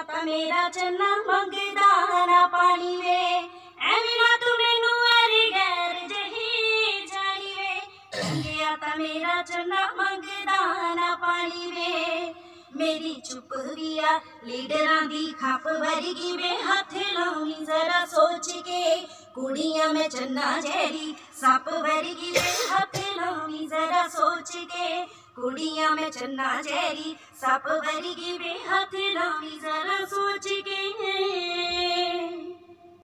ਤਾਂ ਮੇਰਾ ਚੰਨਾ ਮੰਗਦਾ ਨਾ ਪਾਣੀ ਵੇ ਐਵੇਂ ਨਾ ਤੂੰ ਮੈਨੂੰ ਅਰੀ ਗੈਰ ਜਹੀ ਜਾਣੀ ਵੇ ਚੰਗਿਆ ਤਾਂ ਮੇਰਾ ਚੰਨਾ ਮੰਗਦਾ ਨਾ ਪਾਣੀ ਵੇ ਮੇਰੀ ਚੁੱਪ ਵੀ ਆ ਲੀਡਰਾਂ ਦੀ ਖੱਪ ਵਰਗੀ ਵੇ ਹੱਥ ਲਾਉਣੀ ਜ਼ਰਾ ਸੋਚ ਕੇ ਕੁੜੀਆਂ ਮੈਂ ਚੰਨਾ ਜੈਰੀ ਸੱਪ ਵਰਗੀ ਵੇ ਹੱਥ ਲਾਉਣੀ ਜ਼ਰਾ ਸੋਚ ਕੇ ਕੁੜੀਆਂ ਮੈਂ ਚੰਨਾ ਜੈਰੀ ਸੱਪ ਵਰਗੀ ਵੇ ਹੱਥ Bisa.